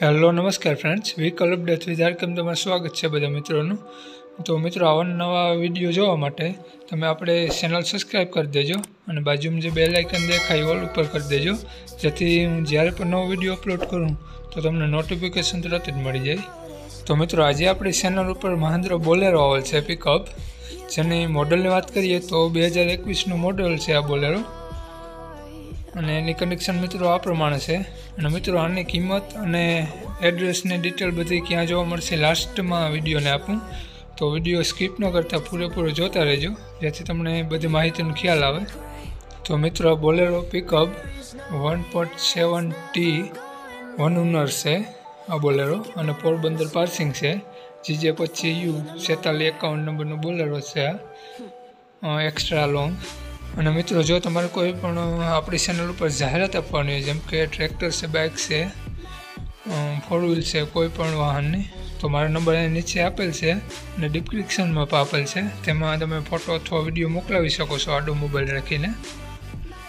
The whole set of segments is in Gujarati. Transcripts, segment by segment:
હેલો, નમસ્કાર ફ્રેન્ડ્સ વ્હીકલ અપડેટ વિથ આરકેમ તમારું સ્વાગત છે બધા મિત્રોનું. તો મિત્રો, આવા નવા વીડિયો જોવા માટે તમે આપણે ચેનલ સબસ્ક્રાઈબ કરી દેજો અને બાજુમાં જે બેલ આઇકન દેખાય ઓલ ઉપર કરી દેજો. જેથી હું જ્યારે પણ નવો વીડિયો અપલોડ કરું, તો તમને નોટિફિકેશન તરત જ મળી જાય. તો મિત્રો, આજે આપણી ચેનલ ઉપર મહેન્દ્ર બોલેરો આવેલ છે પિકઅપ જેની મોડલની વાત કરીએ તો બે હજાર એકવીસનું મોડલ છે આ બોલેરો. અને એની કનેક્શન મિત્રો આ પ્રમાણે છે. અને મિત્રો આની કિંમત અને એડ્રેસની ડિટેલ બધી ક્યાં જોવા મળશે લાસ્ટમાં વિડીયોને આપું. તો વીડિયો સ્કીપ ન કરતાં પૂરેપૂરો જોતા રહેજો. જેથી તમને બધી માહિતીનો ખ્યાલ આવે. તો મિત્રો Bolero pickup one point seven T one owner છે આ બોલેરો. અને પોરબંદર પાર્સિંગ છે. જીજે પછી યુ છેતાલીસ એકાવન નંબરનો બોલેરો છે આ. એક્સ્ટ્રા લોંગ અને મિત્રો, જો તમારે કોઈ પણ આપણી ચેનલ ઉપર જાહેરાત આપવાની હોય, જેમ કે ટ્રેક્ટર છે બાઇક છે ફોર વ્હીલ છે, કોઈ પણ વાહનની, તો મારો નંબર અહીં નીચે આપેલ છે અને ડિસ્ક્રિપ્શનમાં પણ આપેલ છે. તેમાં તમે ફોટો અથવા વીડિયો મોકલાવી શકો છો આડો મોબાઈલ રાખીને.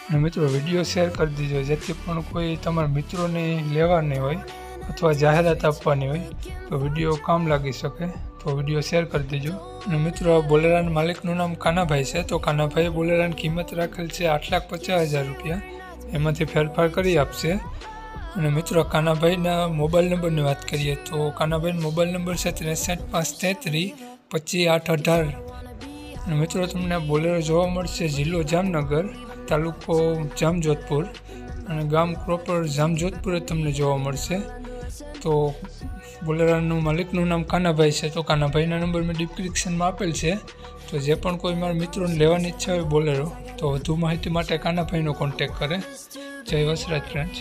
અને મિત્રો વીડિયો શેર કરી દીજો, જેથી પણ કોઈ તમારા મિત્રોને લેવાની હોય અથવા જાહેરાત આપવાની હોય, તો વીડિયો કામ લાગી શકે. તો વીડિયો શેર કરી દેજો. અને મિત્રો બોલેરાના માલિકનું નામ કાનાભાઈ છે. તો કાનાભાઈએ બોલેરાની કિંમત રાખેલ છે આઠ લાખ પચાસ હજાર રૂપિયા. એમાંથી ફેરફાર કરી આપશે. અને મિત્રો, કાનાભાઈના મોબાઈલ નંબરની વાત કરીએ તો કાનાભાઈનો મોબાઈલ નંબર છે ત્રેસઠ પાંચ તેત્રીસ પચીસ આઠ અઢાર. અને મિત્રો, તમને બોલેરો જોવા મળશે જિલ્લો જામનગર, તાલુકો જામજોધપુર. અને ગામ પ્રોપર જામજોધપુર તમને જોવા મળશે. તો બોલેરાનું માલિકનું નામ કાનાભાઈ છે. તો કાનાભાઈના નંબર મેં ડિસ્ક્રિપ્શનમાં આપેલ છે. તો જે પણ કોઈ મારા મિત્રોને લેવાની ઈચ્છા હોય બોલેરો, તો વધુ માહિતી માટે કાનાભાઈનો કોન્ટેક કરે. જય વસરાજ ફ્રેન્ડ્સ